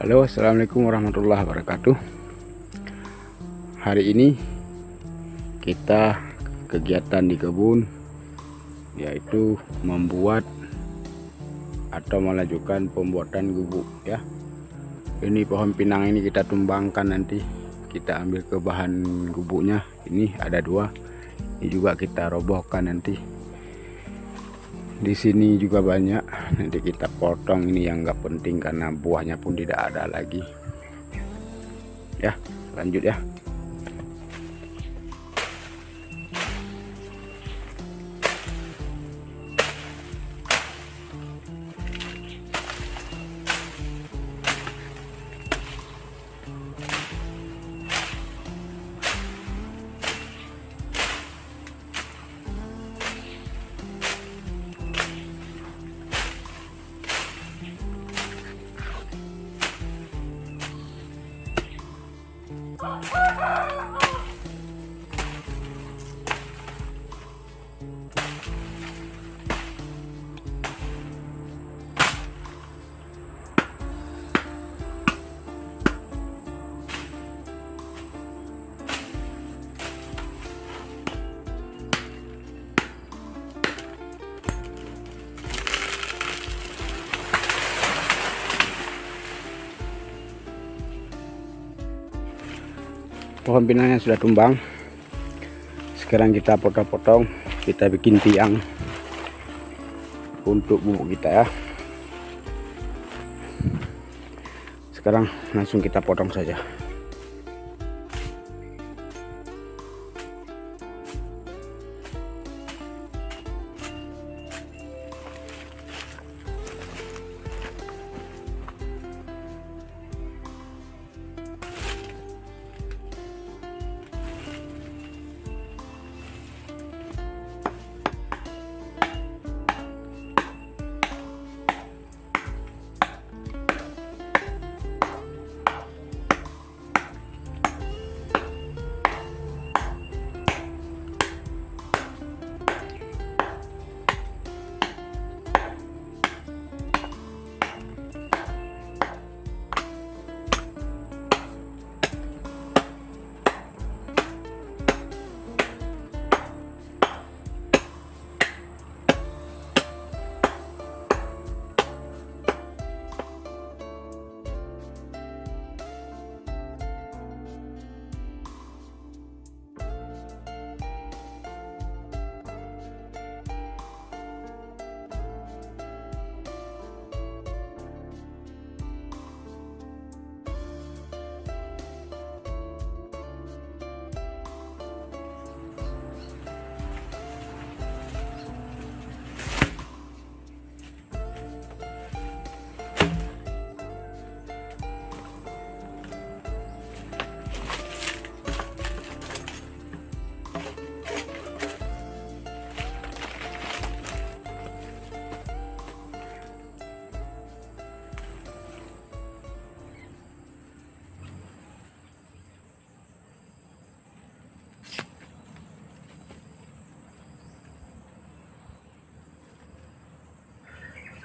Halo assalamualaikum warahmatullahi wabarakatuh. Hari ini kita kegiatan di kebun Yaitu membuat atau melajukan pembuatan gubuk ya. Ini pohon pinang ini kita tumbangkan nanti Kita ambil ke bahan gubuknya. Ini ada dua Ini juga kita robohkan nanti di sini juga banyak. Nanti kita potong ini yang enggak penting karena buahnya pun tidak ada lagi. Ya lanjut ya Ah! Pohon pinangnya sudah tumbang. Sekarang kita potong-potong kita bikin tiang untuk bubuk kita ya. Sekarang langsung kita potong saja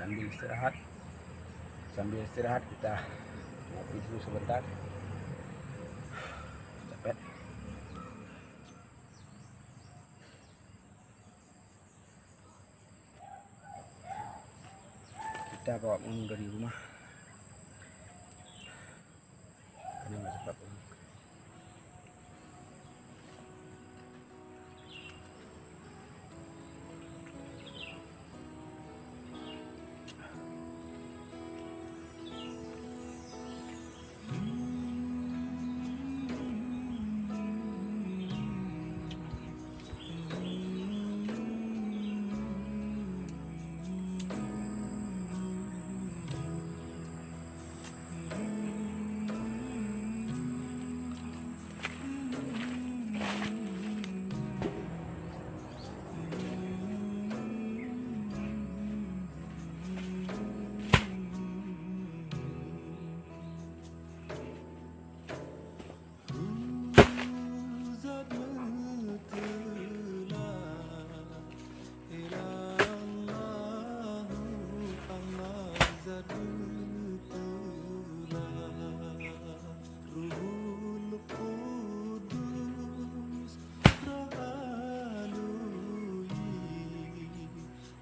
sambil istirahat. Sambil istirahat kita ngopi dulu sebentar. Capek. Kita bawa menu dari rumah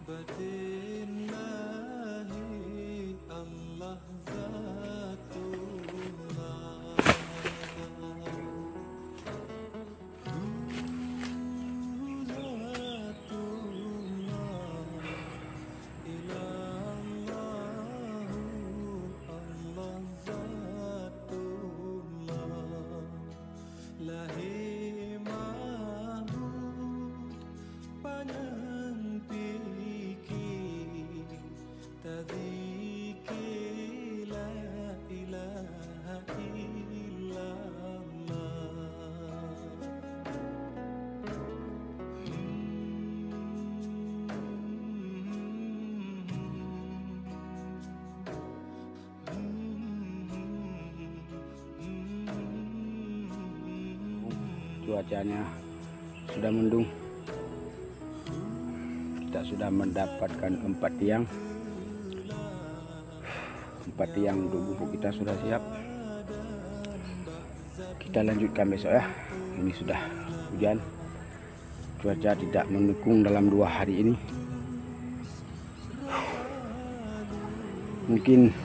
but it cuacanya sudah mendung. Kita sudah mendapatkan empat tiang. Empat tiang untuk bubuk kita sudah siap. Kita lanjutkan besok ya. Ini sudah hujan. Cuaca tidak mendukung dalam dua hari ini. Mungkin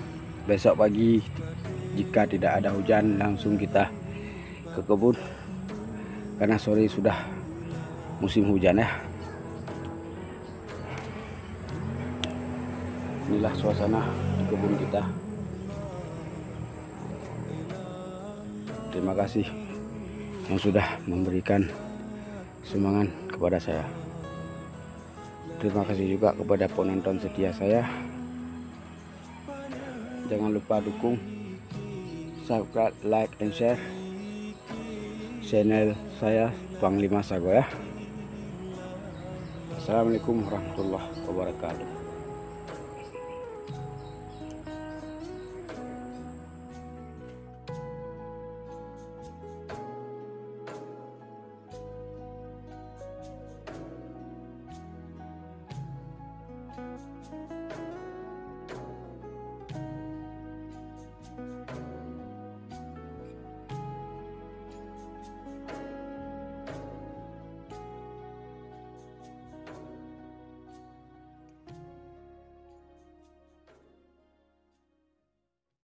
besok pagi jika tidak ada hujan langsung kita ke kebun karena sore sudah musim hujan ya. Inilah suasana di kebun kita. Terima kasih yang sudah memberikan semangat kepada saya. Terima kasih juga kepada penonton setia saya. Jangan lupa dukung subscribe like and share channel saya Panglima Sago ya. Assalamualaikum warahmatullahi wabarakatuh